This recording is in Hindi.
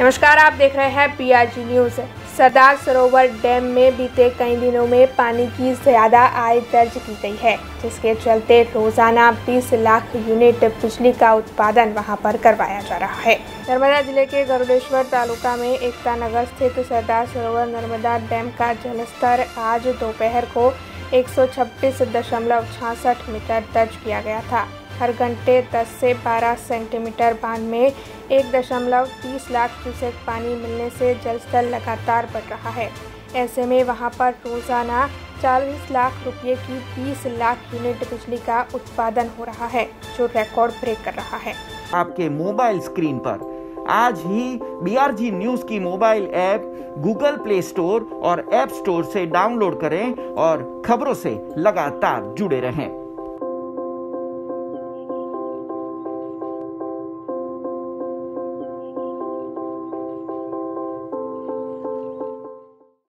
नमस्कार, आप देख रहे हैं PRG news Sardar Sarovar dam में बीते कई दिनों में पानी की ज़्यादा आय दर्ज की गई है, जिसके चलते रोज़ाना 20 लाख यूनिट बिजली का उत्पादन वहाँ पर करवाया जा रहा है। नर्मदा ज़िले के गरुड़ेश्वर तालुका में एकता नगर स्थित सरदार सरोवर नर्मदा डैम का जलस्तर आज दोपहर को एक मीटर दर्ज किया गया था। हर घंटे 10 से 12 सेंटीमीटर बाँध में एक दशमलव तीस लाख क्यूसेक पानी मिलने से जलस्तर लगातार बढ़ रहा है। ऐसे में वहाँ पर रोज़ाना 40 लाख रुपए की 20 लाख यूनिट बिजली का उत्पादन हो रहा है, जो रिकॉर्ड ब्रेक कर रहा है। आपके मोबाइल स्क्रीन पर। आज ही बी आर जी न्यूज़ की mobile app, Google Play Store और ऐप स्टोर से डाउनलोड करें और खबरों से लगातार जुड़े रहें।